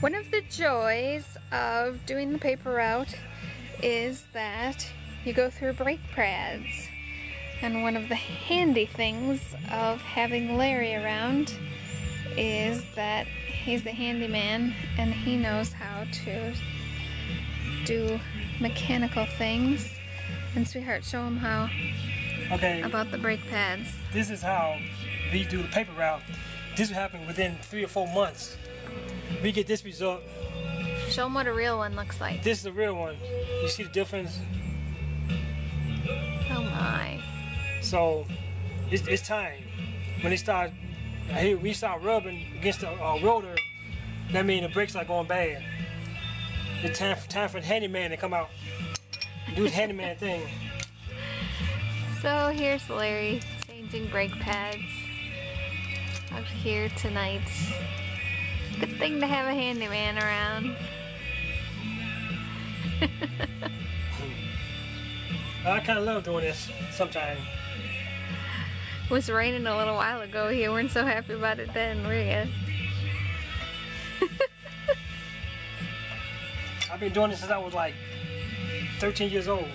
One of the joys of doing the paper route is that you go through brake pads. And one of the handy things of having Larry around is that he's the handyman and he knows how to do mechanical things. And sweetheart, show him how Okay, about the brake pads. this is how we do the paper route. This will happen within three or four months. We get this result. Show him what a real one looks like. This is the real one. You see the difference? Oh my. So it's, it's time. When they start, we start rubbing against the uh, rotor, that means the brakes are going bad. It's time, for, time for the handyman to come out, do his handyman thing. So here's Larry changing brake pads out here tonight. Good thing to have a handyman around. I kind of love doing this sometimes. It was raining a little while ago. You weren't so happy about it then, were you? I've been doing this since I was like 13 years old.